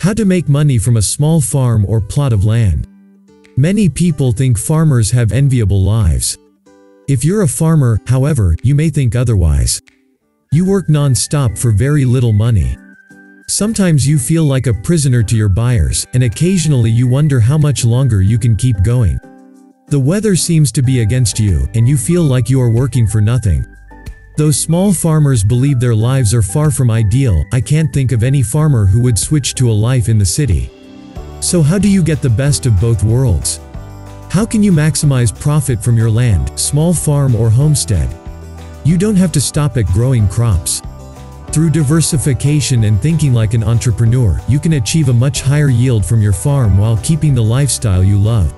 How to make money from a small farm or plot of land. Many people think farmers have enviable lives. If you're a farmer, however, you may think otherwise. You work non-stop for very little money. Sometimes you feel like a prisoner to your buyers, and occasionally you wonder how much longer you can keep going. The weather seems to be against you, and you feel like you are working for nothing. Though small farmers believe their lives are far from ideal, I can't think of any farmer who would switch to a life in the city. So how do you get the best of both worlds? How can you maximize profit from your land, small farm or homestead? You don't have to stop at growing crops. Through diversification and thinking like an entrepreneur, you can achieve a much higher yield from your farm while keeping the lifestyle you love.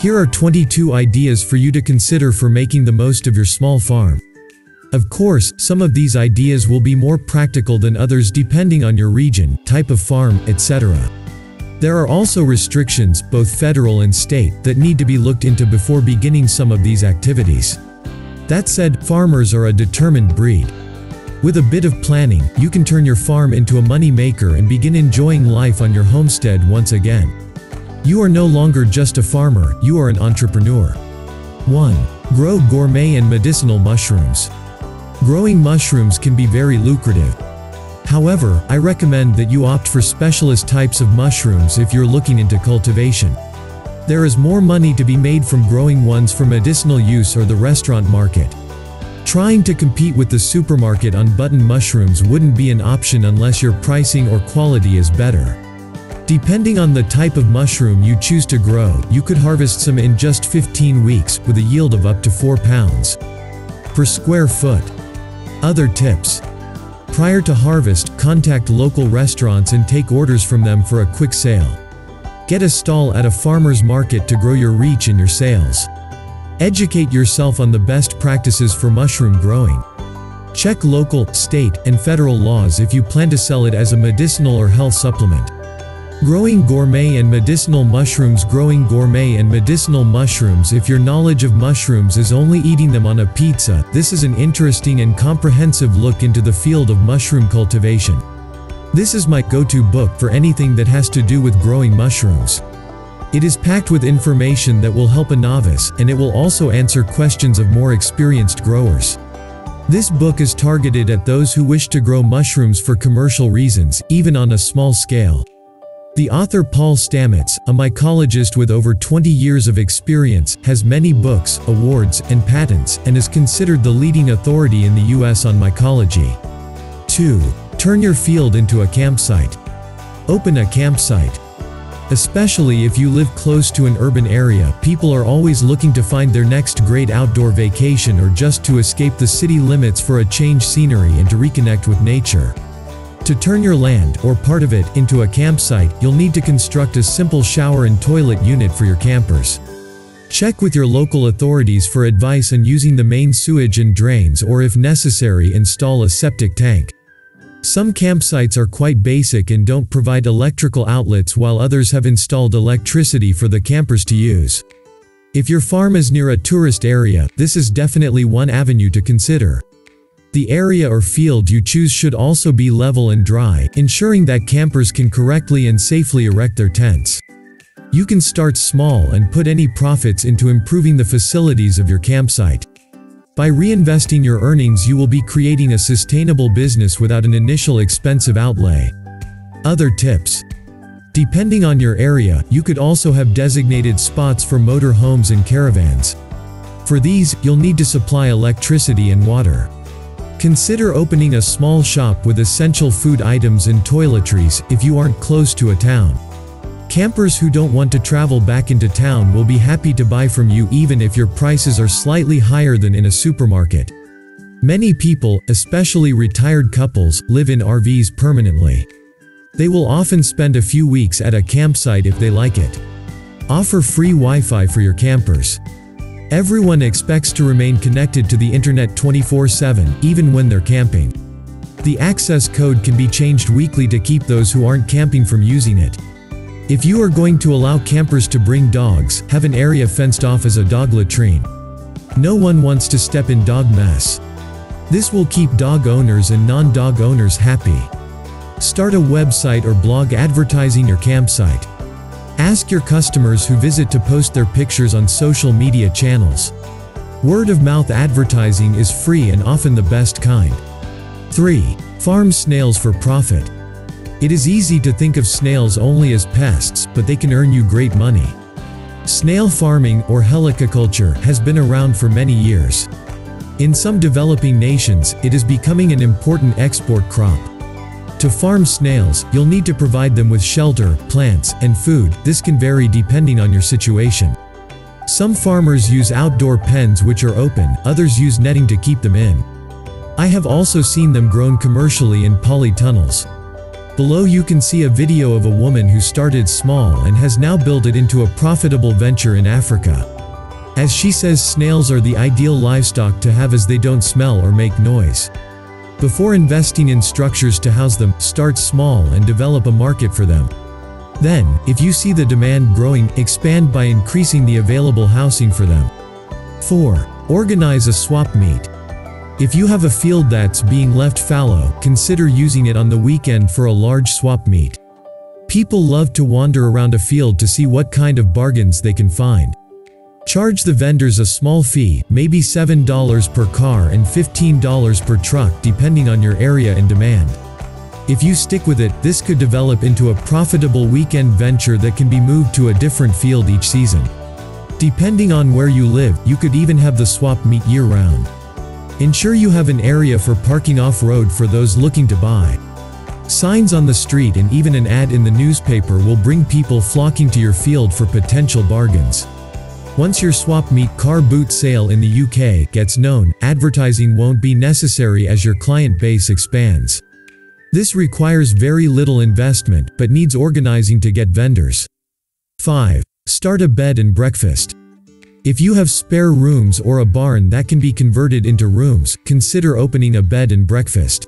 Here are 22 ideas for you to consider for making the most of your small farm. Of course, some of these ideas will be more practical than others depending on your region, type of farm, etc. There are also restrictions, both federal and state, that need to be looked into before beginning some of these activities. That said, farmers are a determined breed. With a bit of planning, you can turn your farm into a money maker and begin enjoying life on your homestead once again. You are no longer just a farmer, you are an entrepreneur. 1. Grow gourmet and medicinal mushrooms. Growing mushrooms can be very lucrative. However, I recommend that you opt for specialist types of mushrooms if you're looking into cultivation. There is more money to be made from growing ones for medicinal use or the restaurant market. Trying to compete with the supermarket on button mushrooms wouldn't be an option unless your pricing or quality is better. Depending on the type of mushroom you choose to grow, you could harvest some in just 15 weeks with a yield of up to 4 pounds per square foot. Other tips Prior to harvest, contact local restaurants and take orders from them for a quick sale. Get a stall at a farmer's market to grow your reach and your sales. Educate yourself on the best practices for mushroom growing. Check local, state, and federal laws if you plan to sell it as a medicinal or health supplement. Growing gourmet and medicinal mushrooms Growing gourmet and medicinal mushrooms If your knowledge of mushrooms is only eating them on a pizza, this is an interesting and comprehensive look into the field of mushroom cultivation. This is my go-to book for anything that has to do with growing mushrooms. It is packed with information that will help a novice, and it will also answer questions of more experienced growers. This book is targeted at those who wish to grow mushrooms for commercial reasons, even on a small scale. The author Paul Stamets, a mycologist with over 20 years of experience, has many books, awards, and patents, and is considered the leading authority in the US on mycology. 2. Turn your field into a campsite. Open a campsite. Especially if you live close to an urban area, people are always looking to find their next great outdoor vacation or just to escape the city limits for a change scenery and to reconnect with nature. To turn your land, or part of it, into a campsite, you'll need to construct a simple shower and toilet unit for your campers. Check with your local authorities for advice on using the main sewage and drains or if necessary install a septic tank. Some campsites are quite basic and don't provide electrical outlets while others have installed electricity for the campers to use. If your farm is near a tourist area, this is definitely one avenue to consider. The area or field you choose should also be level and dry, ensuring that campers can correctly and safely erect their tents. You can start small and put any profits into improving the facilities of your campsite. By reinvesting your earnings you will be creating a sustainable business without an initial expensive outlay. Other tips. Depending on your area, you could also have designated spots for motor homes and caravans. For these, you'll need to supply electricity and water. Consider opening a small shop with essential food items and toiletries if you aren't close to a town. Campers who don't want to travel back into town will be happy to buy from you even if your prices are slightly higher than in a supermarket. Many people, especially retired couples, live in RVs permanently. They will often spend a few weeks at a campsite if they like it. Offer free Wi-Fi for your campers. Everyone expects to remain connected to the internet 24-7, even when they're camping. The access code can be changed weekly to keep those who aren't camping from using it. If you are going to allow campers to bring dogs, have an area fenced off as a dog latrine. No one wants to step in dog mess. This will keep dog owners and non-dog owners happy. Start a website or blog advertising your campsite. Ask your customers who visit to post their pictures on social media channels. Word of mouth advertising is free and often the best kind. 3. Farm snails for profit. It is easy to think of snails only as pests, but they can earn you great money. Snail farming or helicoculture has been around for many years. In some developing nations, it is becoming an important export crop. To farm snails, you'll need to provide them with shelter, plants, and food. This can vary depending on your situation. Some farmers use outdoor pens which are open, others use netting to keep them in. I have also seen them grown commercially in polytunnels. Below you can see a video of a woman who started small and has now built it into a profitable venture in Africa. As she says snails are the ideal livestock to have as they don't smell or make noise. Before investing in structures to house them, start small and develop a market for them. Then, if you see the demand growing, expand by increasing the available housing for them. 4. Organize a swap meet. If you have a field that's being left fallow, consider using it on the weekend for a large swap meet. People love to wander around a field to see what kind of bargains they can find. Charge the vendors a small fee, maybe $7 per car and $15 per truck depending on your area and demand. If you stick with it, this could develop into a profitable weekend venture that can be moved to a different field each season. Depending on where you live, you could even have the swap meet year-round. Ensure you have an area for parking off-road for those looking to buy. Signs on the street and even an ad in the newspaper will bring people flocking to your field for potential bargains. Once your swap meet car boot sale in the UK gets known, advertising won't be necessary as your client base expands. This requires very little investment but needs organizing to get vendors. 5. Start a bed and breakfast. If you have spare rooms or a barn that can be converted into rooms, consider opening a bed and breakfast.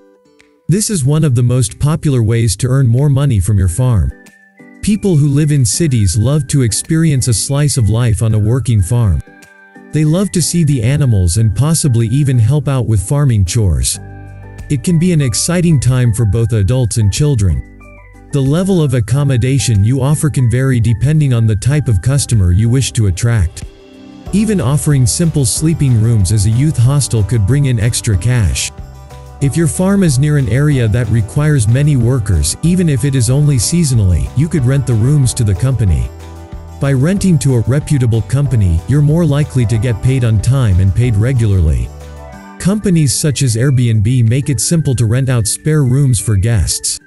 This is one of the most popular ways to earn more money from your farm. People who live in cities love to experience a slice of life on a working farm. They love to see the animals and possibly even help out with farming chores. It can be an exciting time for both adults and children. The level of accommodation you offer can vary depending on the type of customer you wish to attract. Even offering simple sleeping rooms as a youth hostel could bring in extra cash. If your farm is near an area that requires many workers, even if it is only seasonally, you could rent the rooms to the company. By renting to a reputable company, you're more likely to get paid on time and paid regularly. Companies such as Airbnb make it simple to rent out spare rooms for guests.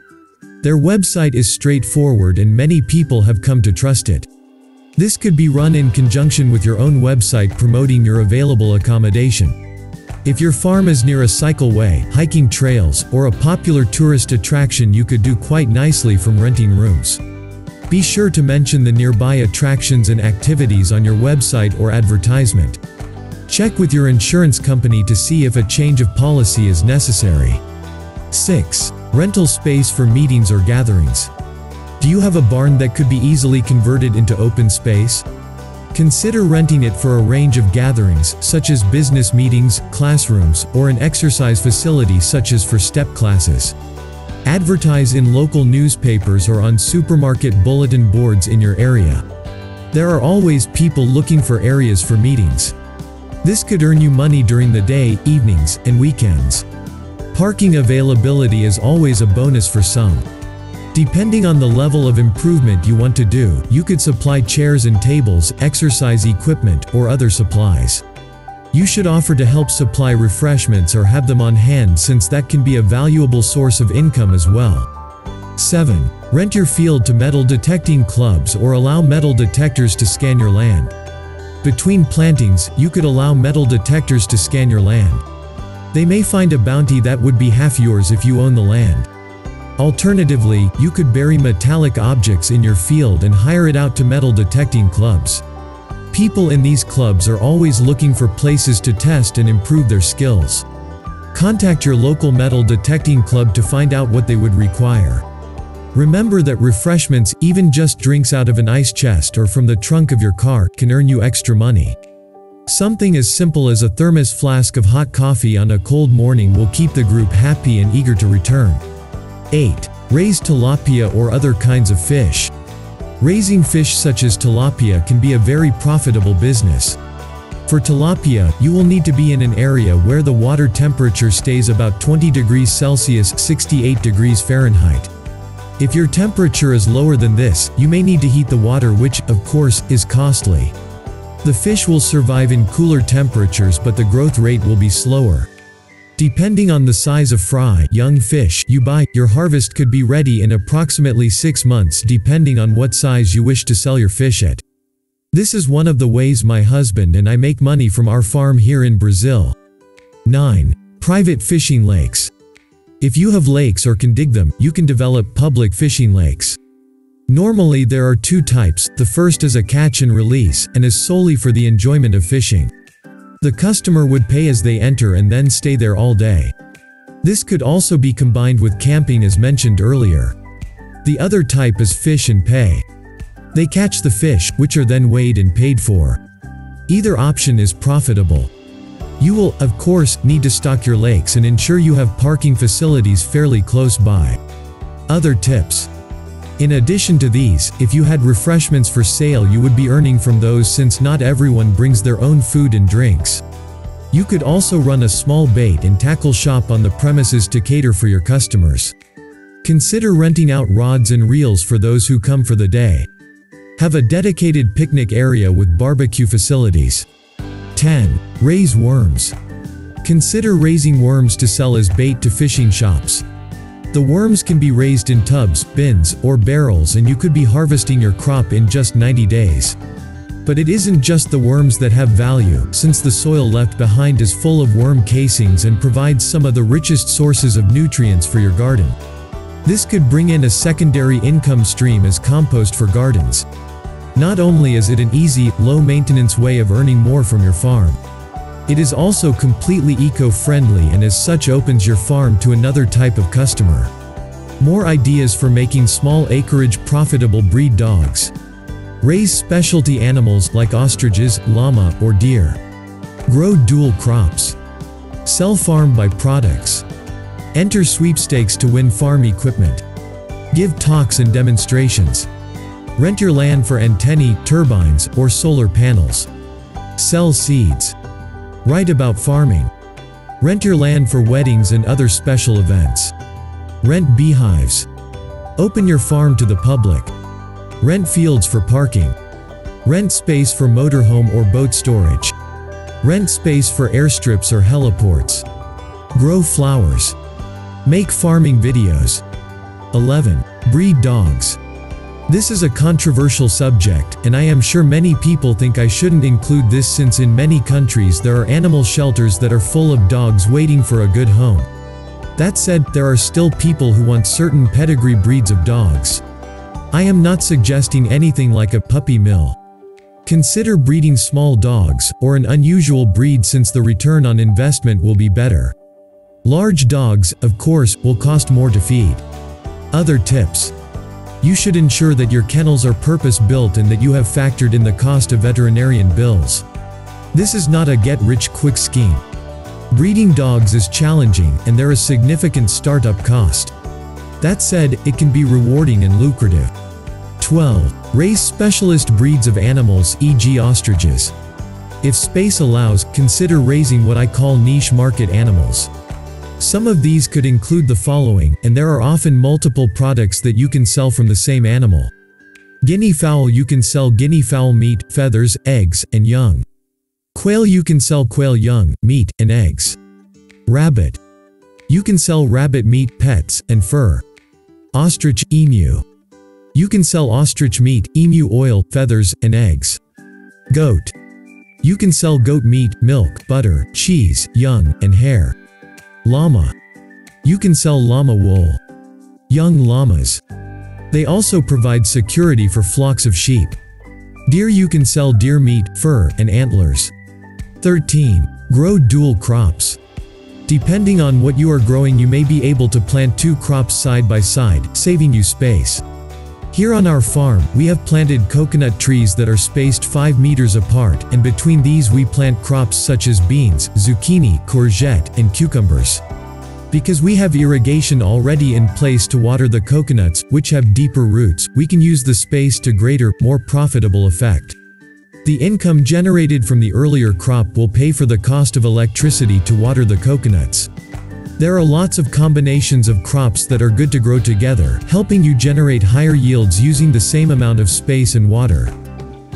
Their website is straightforward and many people have come to trust it. This could be run in conjunction with your own website promoting your available accommodation. If your farm is near a cycleway, hiking trails, or a popular tourist attraction you could do quite nicely from renting rooms. Be sure to mention the nearby attractions and activities on your website or advertisement. Check with your insurance company to see if a change of policy is necessary. 6. Rental space for meetings or gatherings. Do you have a barn that could be easily converted into open space? Consider renting it for a range of gatherings, such as business meetings, classrooms, or an exercise facility such as for step classes. Advertise in local newspapers or on supermarket bulletin boards in your area. There are always people looking for areas for meetings. This could earn you money during the day, evenings, and weekends. Parking availability is always a bonus for some. Depending on the level of improvement you want to do, you could supply chairs and tables, exercise equipment, or other supplies. You should offer to help supply refreshments or have them on hand since that can be a valuable source of income as well. 7. Rent your field to metal detecting clubs or allow metal detectors to scan your land. Between plantings, you could allow metal detectors to scan your land. They may find a bounty that would be half yours if you own the land. Alternatively, you could bury metallic objects in your field and hire it out to metal detecting clubs. People in these clubs are always looking for places to test and improve their skills. Contact your local metal detecting club to find out what they would require. Remember that refreshments, even just drinks out of an ice chest or from the trunk of your car, can earn you extra money. Something as simple as a thermos flask of hot coffee on a cold morning will keep the group happy and eager to return. 8. Raise tilapia or other kinds of fish. Raising fish such as tilapia can be a very profitable business. For tilapia, you will need to be in an area where the water temperature stays about 20 degrees Celsius 68 degrees Fahrenheit. If your temperature is lower than this, you may need to heat the water which, of course, is costly. The fish will survive in cooler temperatures but the growth rate will be slower. Depending on the size of fry young fish you buy, your harvest could be ready in approximately 6 months depending on what size you wish to sell your fish at. This is one of the ways my husband and I make money from our farm here in Brazil. 9. Private fishing lakes. If you have lakes or can dig them, you can develop public fishing lakes. Normally there are two types, the first is a catch and release, and is solely for the enjoyment of fishing. The customer would pay as they enter and then stay there all day. This could also be combined with camping as mentioned earlier. The other type is fish and pay. They catch the fish, which are then weighed and paid for. Either option is profitable. You will, of course, need to stock your lakes and ensure you have parking facilities fairly close by. Other tips. In addition to these, if you had refreshments for sale you would be earning from those since not everyone brings their own food and drinks. You could also run a small bait and tackle shop on the premises to cater for your customers. Consider renting out rods and reels for those who come for the day. Have a dedicated picnic area with barbecue facilities. 10. Raise worms. Consider raising worms to sell as bait to fishing shops. The worms can be raised in tubs, bins, or barrels and you could be harvesting your crop in just 90 days. But it isn't just the worms that have value, since the soil left behind is full of worm casings and provides some of the richest sources of nutrients for your garden. This could bring in a secondary income stream as compost for gardens. Not only is it an easy, low-maintenance way of earning more from your farm, it is also completely eco-friendly and as such opens your farm to another type of customer. More ideas for making small acreage profitable breed dogs. Raise specialty animals like ostriches, llama, or deer. Grow dual crops. Sell farm by products. Enter sweepstakes to win farm equipment. Give talks and demonstrations. Rent your land for antennae, turbines, or solar panels. Sell seeds. Write about farming. Rent your land for weddings and other special events. Rent beehives. Open your farm to the public. Rent fields for parking. Rent space for motorhome or boat storage. Rent space for airstrips or heliports. Grow flowers. Make farming videos. 11. Breed dogs. This is a controversial subject, and I am sure many people think I shouldn't include this since in many countries there are animal shelters that are full of dogs waiting for a good home. That said, there are still people who want certain pedigree breeds of dogs. I am not suggesting anything like a puppy mill. Consider breeding small dogs, or an unusual breed since the return on investment will be better. Large dogs, of course, will cost more to feed. Other tips. You should ensure that your kennels are purpose-built and that you have factored in the cost of veterinarian bills. This is not a get-rich-quick scheme. Breeding dogs is challenging and there is significant startup cost. That said, it can be rewarding and lucrative. 12. Raise specialist breeds of animals e.g. ostriches. If space allows, consider raising what I call niche market animals. Some of these could include the following, and there are often multiple products that you can sell from the same animal. Guinea fowl you can sell guinea fowl meat, feathers, eggs, and young. Quail you can sell quail young, meat, and eggs. Rabbit. You can sell rabbit meat, pets, and fur. Ostrich, emu. You can sell ostrich meat, emu oil, feathers, and eggs. Goat. You can sell goat meat, milk, butter, cheese, young, and hair. Llama. You can sell llama wool. Young llamas. They also provide security for flocks of sheep. Deer you can sell deer meat, fur, and antlers. 13. Grow dual crops. Depending on what you are growing you may be able to plant two crops side by side, saving you space. Here on our farm, we have planted coconut trees that are spaced 5 meters apart and between these we plant crops such as beans, zucchini, courgette, and cucumbers. Because we have irrigation already in place to water the coconuts, which have deeper roots, we can use the space to greater, more profitable effect. The income generated from the earlier crop will pay for the cost of electricity to water the coconuts. There are lots of combinations of crops that are good to grow together, helping you generate higher yields using the same amount of space and water.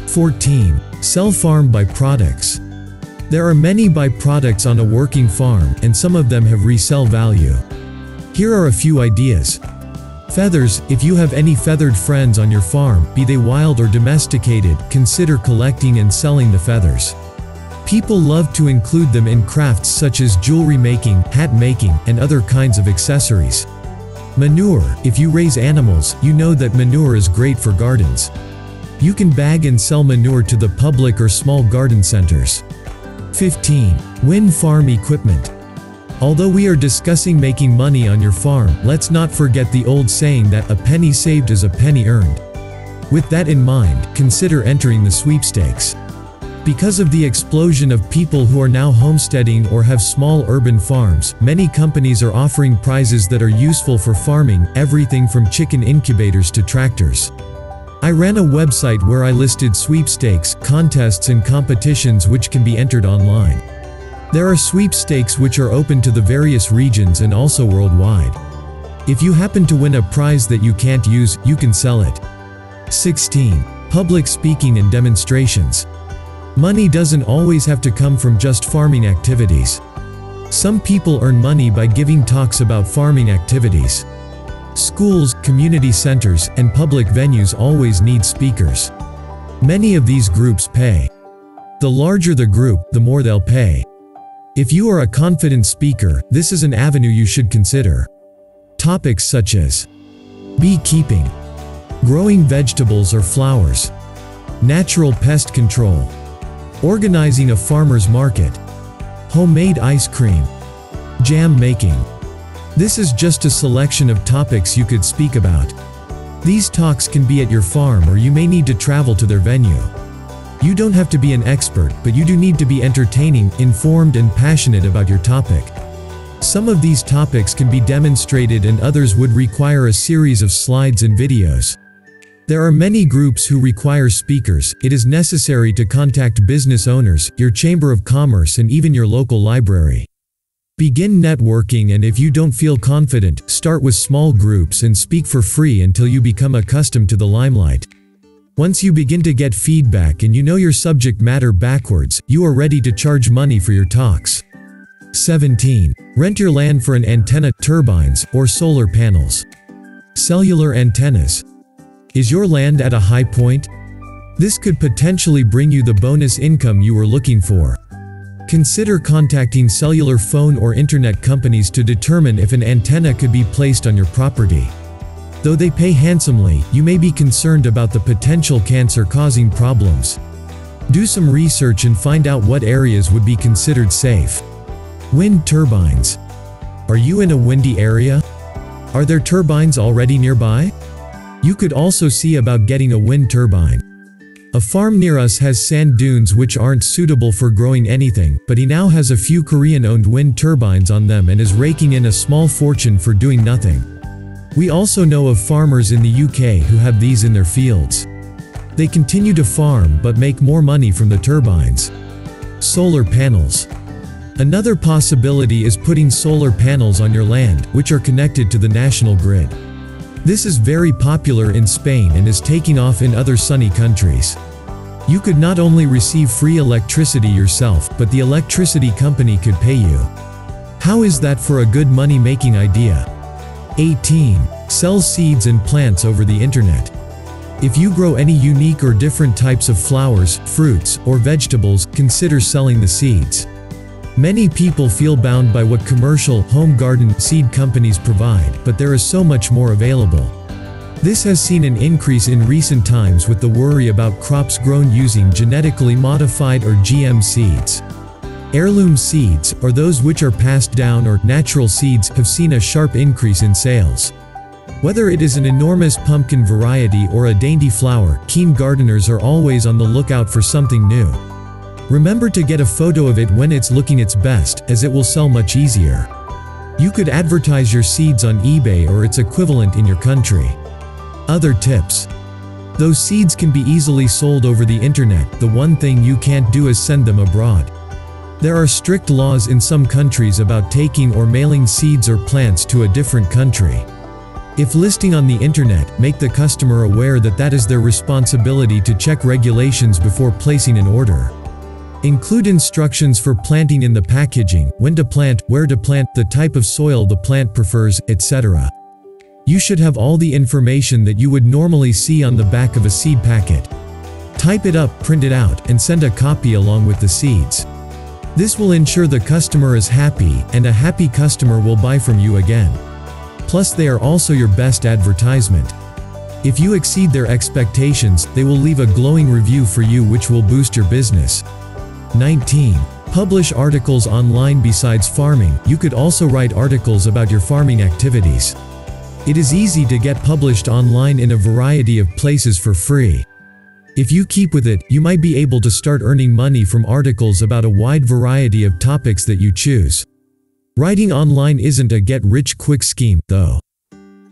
14. Sell farm byproducts. There are many byproducts on a working farm, and some of them have resell value. Here are a few ideas. Feathers, if you have any feathered friends on your farm, be they wild or domesticated, consider collecting and selling the feathers. People love to include them in crafts such as jewelry making, hat making, and other kinds of accessories. Manure, if you raise animals, you know that manure is great for gardens. You can bag and sell manure to the public or small garden centers. 15. Wind farm equipment. Although we are discussing making money on your farm, let's not forget the old saying that a penny saved is a penny earned. With that in mind, consider entering the sweepstakes. Because of the explosion of people who are now homesteading or have small urban farms, many companies are offering prizes that are useful for farming, everything from chicken incubators to tractors. I ran a website where I listed sweepstakes, contests and competitions which can be entered online. There are sweepstakes which are open to the various regions and also worldwide. If you happen to win a prize that you can't use, you can sell it. 16. Public speaking and demonstrations. Money doesn't always have to come from just farming activities. Some people earn money by giving talks about farming activities. Schools, community centers, and public venues always need speakers. Many of these groups pay. The larger the group, the more they'll pay. If you are a confident speaker, this is an avenue you should consider. Topics such as beekeeping, growing vegetables or flowers, natural pest control, organizing a farmer's market, homemade ice cream, jam making. This is just a selection of topics you could speak about. These talks can be at your farm or you may need to travel to their venue. You don't have to be an expert, but you do need to be entertaining, informed and passionate about your topic. Some of these topics can be demonstrated and others would require a series of slides and videos. There are many groups who require speakers, it is necessary to contact business owners, your chamber of commerce and even your local library. Begin networking and if you don't feel confident, start with small groups and speak for free until you become accustomed to the limelight. Once you begin to get feedback and you know your subject matter backwards, you are ready to charge money for your talks. 17. Rent your land for an antenna, turbines, or solar panels. Cellular antennas. Is your land at a high point? This could potentially bring you the bonus income you were looking for. Consider contacting cellular phone or internet companies to determine if an antenna could be placed on your property. Though they pay handsomely, you may be concerned about the potential cancer-causing problems. Do some research and find out what areas would be considered safe. Wind turbines. Are you in a windy area? Are there turbines already nearby? You could also see about getting a wind turbine. A farm near us has sand dunes which aren't suitable for growing anything, but he now has a few Korean-owned wind turbines on them and is raking in a small fortune for doing nothing. We also know of farmers in the UK who have these in their fields. They continue to farm but make more money from the turbines. Solar panels. Another possibility is putting solar panels on your land, which are connected to the national grid. This is very popular in Spain and is taking off in other sunny countries. You could not only receive free electricity yourself, but the electricity company could pay you. How is that for a good money-making idea? 18. Sell seeds and plants over the internet. If you grow any unique or different types of flowers, fruits, or vegetables, consider selling the seeds. Many people feel bound by what commercial, home garden, seed companies provide, but there is so much more available. This has seen an increase in recent times with the worry about crops grown using genetically modified or GM seeds. Heirloom seeds, or those which are passed down or natural seeds, have seen a sharp increase in sales. Whether it is an enormous pumpkin variety or a dainty flower, keen gardeners are always on the lookout for something new. Remember to get a photo of it when it's looking its best, as it will sell much easier. You could advertise your seeds on eBay or its equivalent in your country. Other tips. Those seeds can be easily sold over the internet, the one thing you can't do is send them abroad. There are strict laws in some countries about taking or mailing seeds or plants to a different country. If listing on the internet, make the customer aware that that is their responsibility to check regulations before placing an order. Include instructions for planting in the packaging, when to plant, where to plant, the type of soil the plant prefers, etc. You should have all the information that you would normally see on the back of a seed packet. Type it up, print it out, and send a copy along with the seeds. This will ensure the customer is happy, and a happy customer will buy from you again. Plus they are also your best advertisement. If you exceed their expectations, they will leave a glowing review for you which will boost your business. 19. Publish articles online besides farming, you could also write articles about your farming activities. It is easy to get published online in a variety of places for free. If you keep with it, you might be able to start earning money from articles about a wide variety of topics that you choose. Writing online isn't a get-rich-quick scheme, though.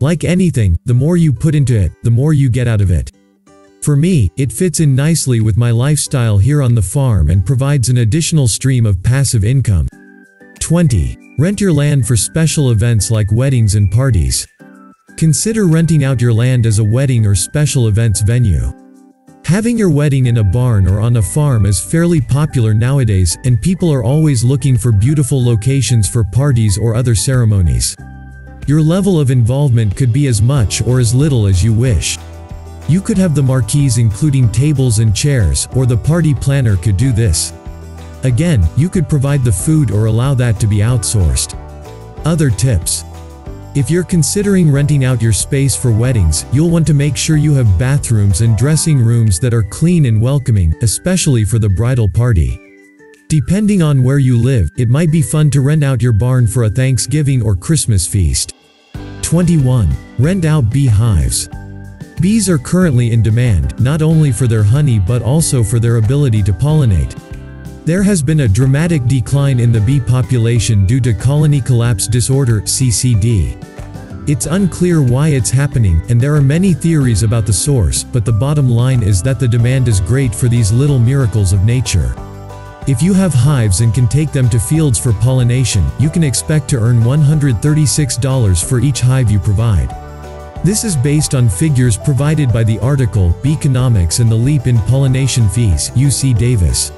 Like anything, the more you put into it, the more you get out of it. For me, it fits in nicely with my lifestyle here on the farm and provides an additional stream of passive income. 20. Rent your land for special events like weddings and parties. Consider renting out your land as a wedding or special events venue. Having your wedding in a barn or on a farm is fairly popular nowadays and people are always looking for beautiful locations for parties or other ceremonies. Your level of involvement could be as much or as little as you wish. You could have the marquees including tables and chairs, or the party planner could do this. Again, you could provide the food or allow that to be outsourced. Other tips. If you're considering renting out your space for weddings, you'll want to make sure you have bathrooms and dressing rooms that are clean and welcoming, especially for the bridal party. Depending on where you live, it might be fun to rent out your barn for a Thanksgiving or Christmas feast. 21. Rent out beehives. Bees are currently in demand, not only for their honey but also for their ability to pollinate. There has been a dramatic decline in the bee population due to colony collapse disorder CCD. It's unclear why it's happening, and there are many theories about the source, but the bottom line is that the demand is great for these little miracles of nature. If you have hives and can take them to fields for pollination, you can expect to earn $136 for each hive you provide. This is based on figures provided by the article Beeconomics and the Leap in Pollination Fees UC Davis.